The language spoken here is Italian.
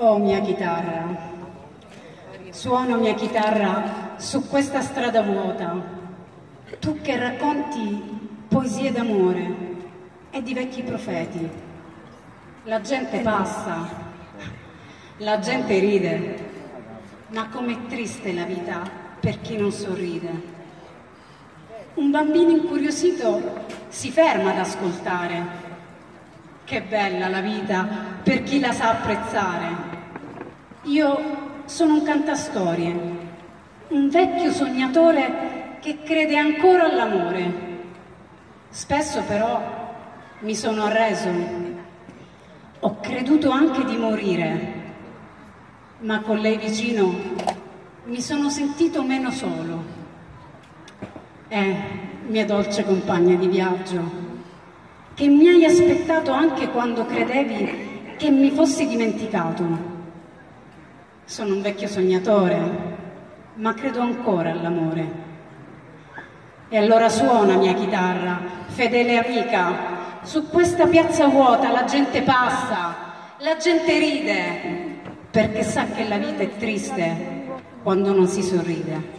Oh mia chitarra, suono mia chitarra su questa strada vuota, tu che racconti poesie d'amore e di vecchi profeti. La gente passa, la gente ride, ma com'è triste la vita per chi non sorride. Un bambino incuriosito si ferma ad ascoltare. Che bella la vita per chi la sa apprezzare. Io sono un cantastorie, un vecchio sognatore che crede ancora all'amore. Spesso però mi sono arreso, ho creduto anche di morire, ma con lei vicino mi sono sentito meno solo. Eh, mia dolce compagna di viaggio, che mi hai aspettato anche quando credevi che mi fossi dimenticato. Sono un vecchio sognatore, ma credo ancora all'amore. E allora suona mia chitarra, fedele amica, su questa piazza vuota la gente passa, la gente ride, perché sa che la vita è triste quando non si sorride.